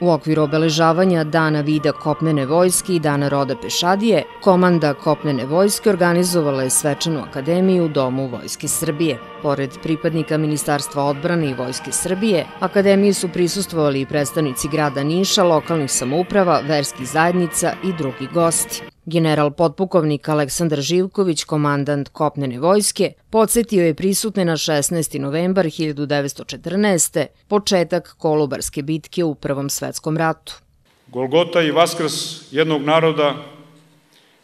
U okviru obeležavanja Dana vida kopnene vojske i Dana roda pešadije, komanda kopnene vojske organizovala je svečanu akademiju u Domu Vojske Srbije. Pored pripadnika Ministarstva odbrane i Vojske Srbije, akademiji su prisustvovali i predstavnici grada Niša, lokalnih samouprava, verskih zajednica i drugi gosti. General potpukovnik Aleksandar Živković, komandant Kopnene vojske, podsjetio je prisutne na 16. novembar 1914. početak Kolubarske bitke u Prvom svetskom ratu. Golgota i vaskrs jednog naroda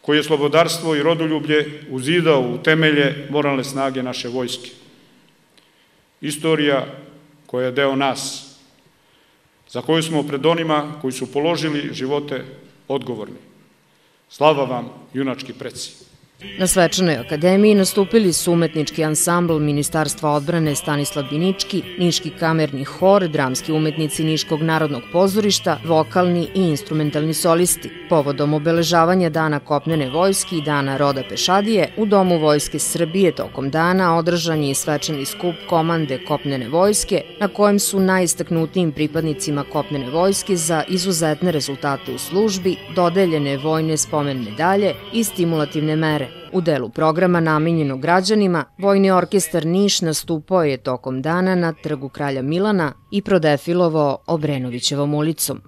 koji je slobodarstvo i rodoljublje uzidao u temelje moralne snage naše vojske. Istorija koja je deo nas, za koju smo pred onima koji su položili živote odgovorni. Slava vam, junački preci! Na svečanoj akademiji nastupili su umetnički ansambl Ministarstva odbrane Stanislav Binički, Niški kamerni hor, dramski umetnici Niškog narodnog pozorišta, vokalni i instrumentalni solisti. Povodom obeležavanja Dana kopnene vojske i Dana roda pešadije, u Domu Vojske Srbije tokom dana održan je svečani skup komande kopnene vojske, na kojem su najistaknutijim pripadnicima kopnene vojske za izuzetne rezultate u službi, dodeljene vojne spomen medalje i stimulativne mere. U delu programa namenjenog građanima, Vojni orkestar Niš nastupao je tokom dana na trgu Kralja Milana i prodefilovao Obrenovićevom ulicom.